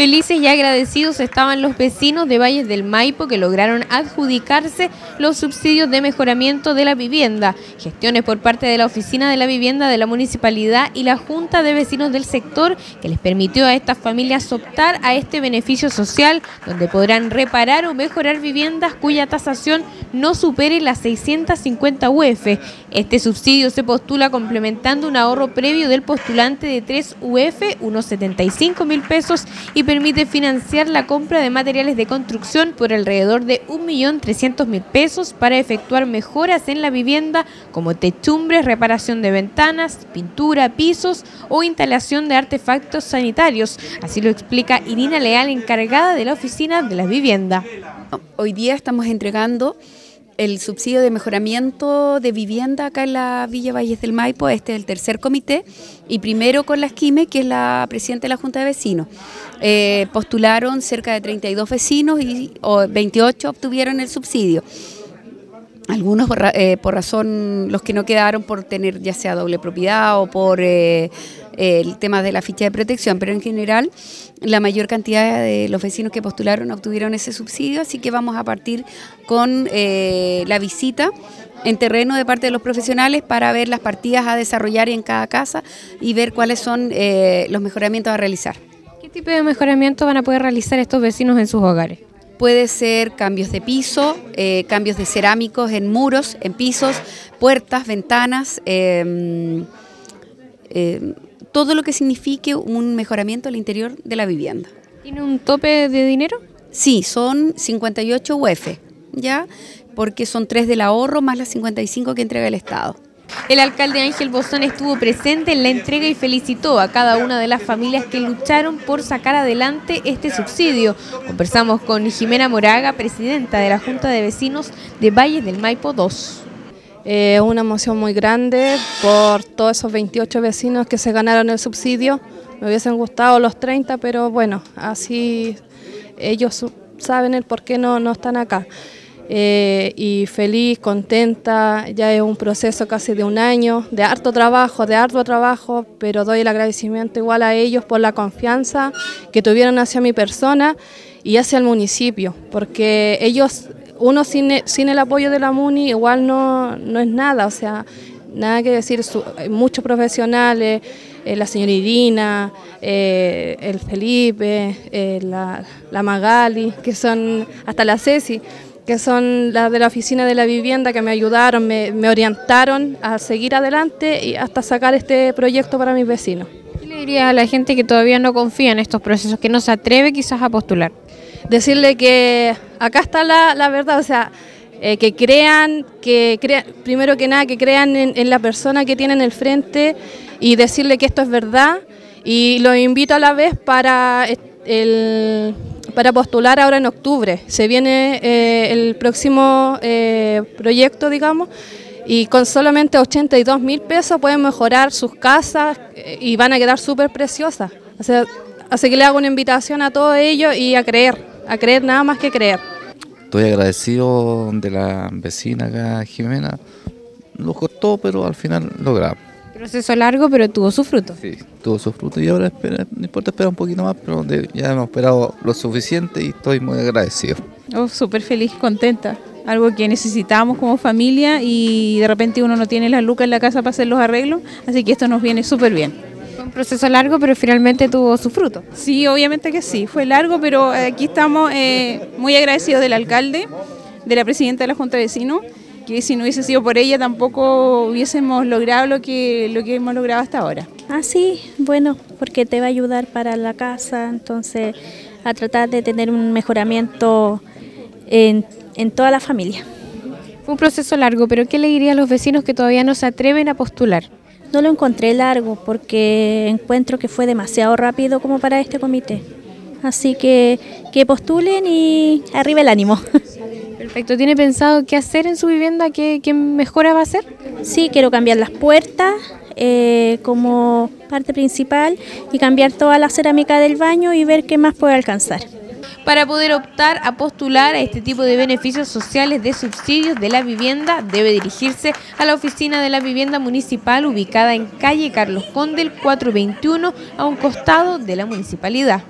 Felices y agradecidos estaban los vecinos de Valles del Maipo que lograron adjudicarse los subsidios de mejoramiento de la vivienda, gestiones por parte de la Oficina de la Vivienda de la Municipalidad y la Junta de Vecinos del sector que les permitió a estas familias optar a este beneficio social donde podrán reparar o mejorar viviendas cuya tasación no supere las 650 UF. Este subsidio se postula complementando un ahorro previo del postulante de 3 UF, unos 75 mil pesos y permite financiar la compra de materiales de construcción por alrededor de 1.300.000 pesos para efectuar mejoras en la vivienda como techumbres, reparación de ventanas, pintura, pisos o instalación de artefactos sanitarios. Así lo explica Irina Leal, encargada de la oficina de la vivienda. Hoy día estamos entregando el subsidio de mejoramiento de vivienda acá en la Villa Valles del Maipo, este es el tercer comité, y primero con la Esquime, que es la presidenta de la Junta de Vecinos. Eh, postularon cerca de 32 vecinos y 28 obtuvieron el subsidio. Algunos eh, por, razón, los que no quedaron por tener ya sea doble propiedad o por eh, el tema de la ficha de protección, pero en general la mayor cantidad de los vecinos que postularon obtuvieron ese subsidio, así que vamos a partir con eh, la visita en terreno de parte de los profesionales para ver las partidas a desarrollar en cada casa y ver cuáles son los mejoramientos a realizar. ¿Qué tipo de mejoramiento van a poder realizar estos vecinos en sus hogares? Puede ser cambios de piso, eh, cambios de cerámicos en muros, en pisos, puertas, ventanas, em, em, todo lo que signifique un mejoramiento al interior de la vivienda. ¿Tiene un tope de dinero? Sí, son 58 UF, ¿ya? Porque son tres del ahorro más las 55 que entrega el Estado. El alcalde Ángel Bozón estuvo presente en la entrega y felicitó a cada una de las familias que lucharon por sacar adelante este subsidio. Conversamos con Jimena Moraga, presidenta de la Junta de Vecinos de Valles del Maipo 2. Eh, una emoción muy grande por todos esos 28 vecinos que se ganaron el subsidio. Me hubiesen gustado los 30, pero bueno, así ellos saben el por qué no, no están acá. Eh, y feliz, contenta, ya es un proceso casi de un año, de harto trabajo, de harto trabajo, pero doy el agradecimiento igual a ellos por la confianza que tuvieron hacia mi persona y hacia el municipio, porque ellos, uno sin, sin el apoyo de la MUNI igual no, no es nada, o sea, nada que decir, muchos profesionales, eh, la señora Irina, eh, el Felipe, la, Magali, que son hasta la Ceci que son las de la oficina de la vivienda que me ayudaron, me, orientaron a seguir adelante y hasta sacar este proyecto para mis vecinos. ¿Qué le diría a la gente que todavía no confía en estos procesos, que no se atreve quizás a postular? Decirle que acá está la, verdad, o sea, eh, que crean, que crean, primero que nada, que crean en, la persona que tienen el frente y decirle que esto es verdad. Y lo invito a la vez para el para postular ahora en octubre. Se viene eh, el próximo eh, proyecto, digamos, y con solamente 82 mil pesos pueden mejorar sus casas eh, y van a quedar súper preciosas. O sea, así que le hago una invitación a todos ellos y a creer, a creer nada más que creer. Estoy agradecido de la vecina acá, Jimena. Nos costó, pero al final logramos. Proceso largo, pero tuvo su fruto. Sí, tuvo su fruto y ahora espera, no importa esperar un poquito más, pero ya hemos esperado lo suficiente y estoy muy agradecido. Oh, súper feliz, contenta. Algo que necesitamos como familia y de repente uno no tiene las lucas en la casa para hacer los arreglos, así que esto nos viene súper bien. Fue un proceso largo, pero finalmente tuvo su fruto. Sí, obviamente que sí, fue largo, pero aquí estamos eh, muy agradecidos del alcalde, de la presidenta de la Junta de Vecinos que si no hubiese sido por ella tampoco hubiésemos logrado lo que, lo que hemos logrado hasta ahora. Ah, sí, bueno, porque te va a ayudar para la casa, entonces a tratar de tener un mejoramiento en, en toda la familia. Fue un proceso largo, pero ¿qué le diría a los vecinos que todavía no se atreven a postular? No lo encontré largo porque encuentro que fue demasiado rápido como para este comité. Así que que postulen y arriba el ánimo. Perfecto. ¿Tiene pensado qué hacer en su vivienda? ¿Qué, mejora va a hacer? Sí, quiero cambiar las puertas eh, como parte principal y cambiar toda la cerámica del baño y ver qué más puede alcanzar. Para poder optar a postular a este tipo de beneficios sociales de subsidios de la vivienda, debe dirigirse a la oficina de la vivienda municipal ubicada en calle Carlos Condel 421 a un costado de la municipalidad.